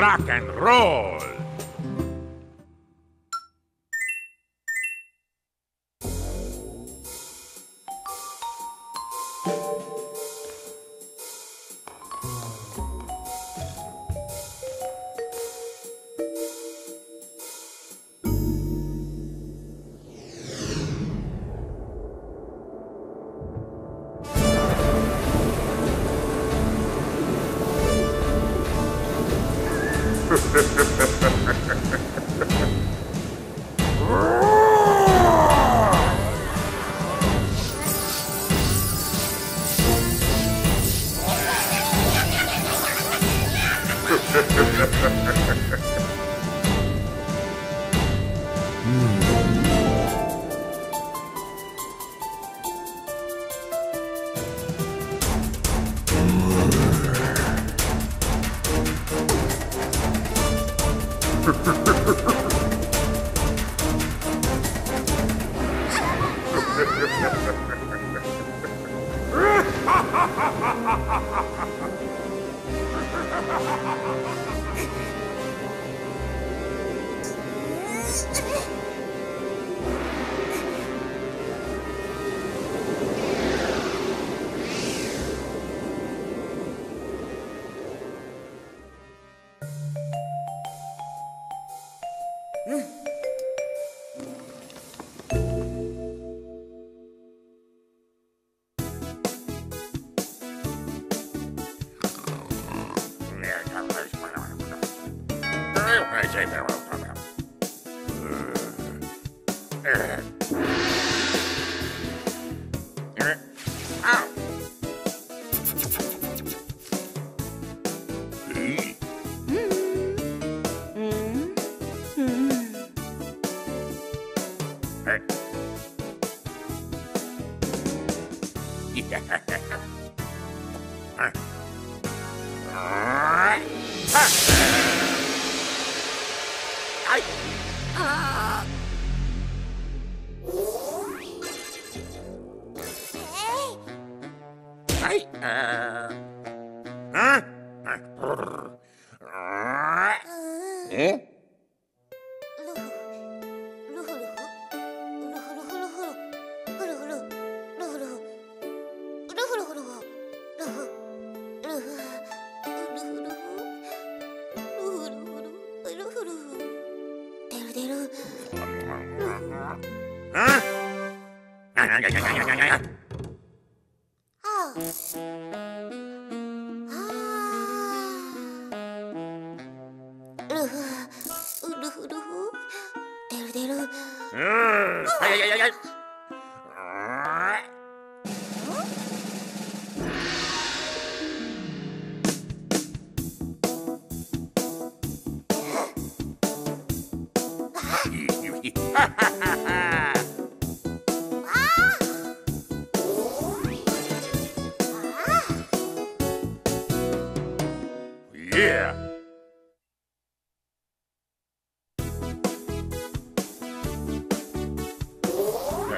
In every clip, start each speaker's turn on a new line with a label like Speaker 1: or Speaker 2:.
Speaker 1: rock and roll. Ha ha ha ha! うん。はい。Yeah.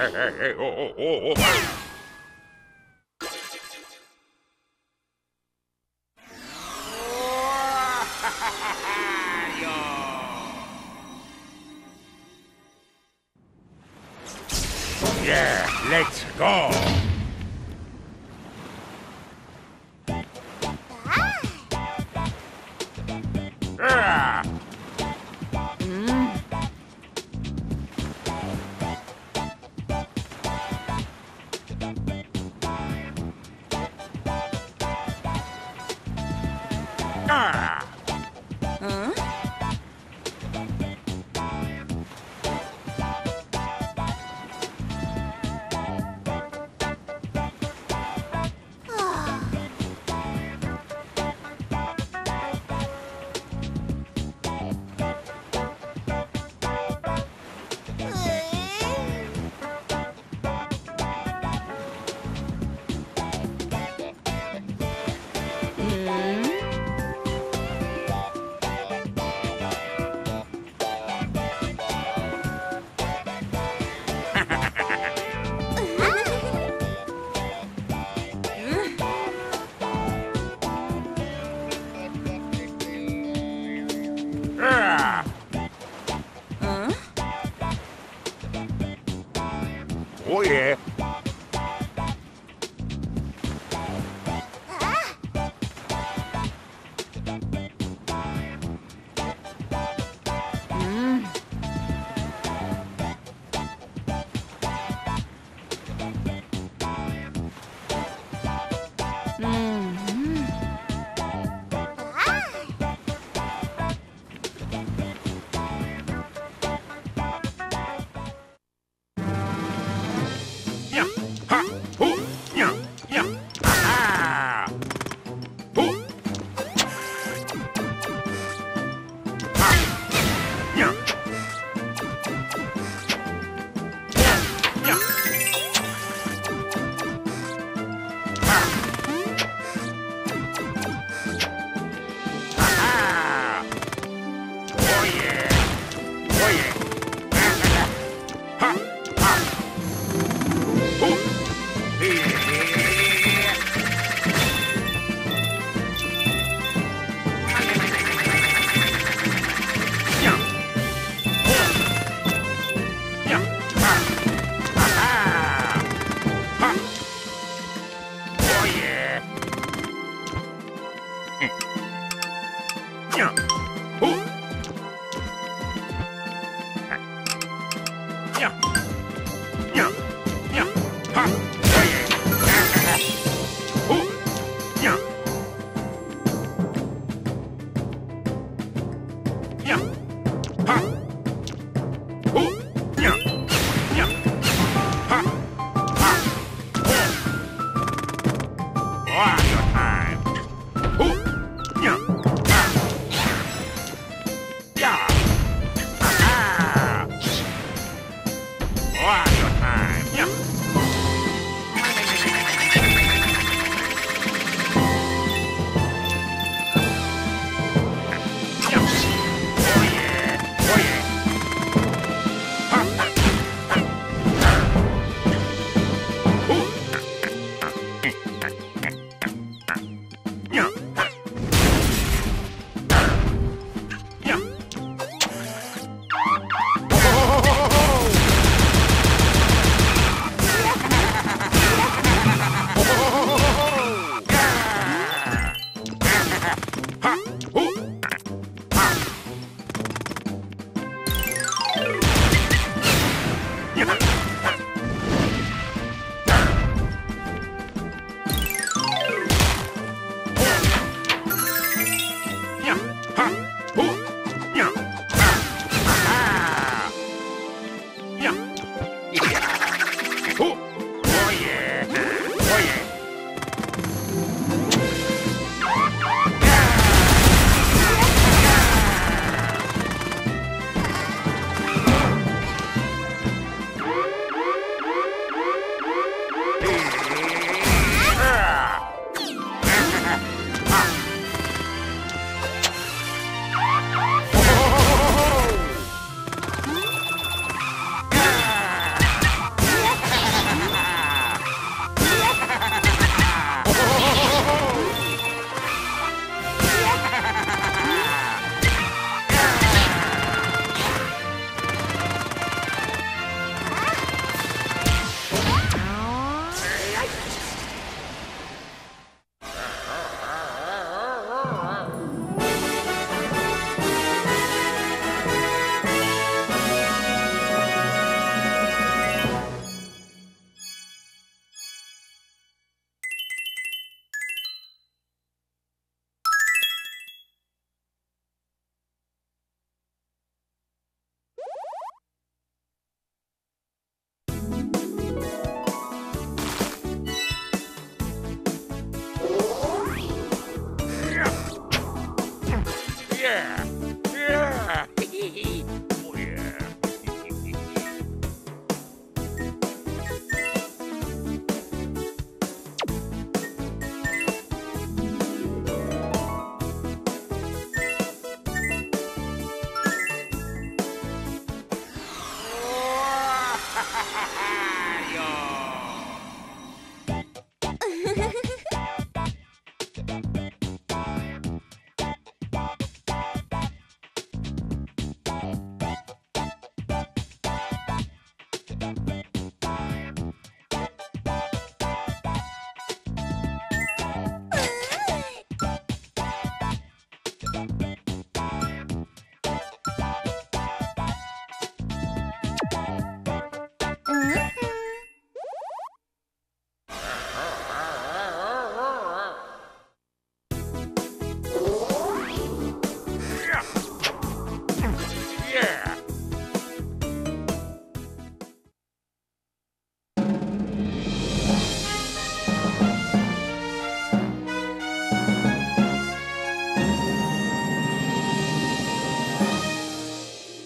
Speaker 1: Yeah, let's go. Ah! Ah! Yeah.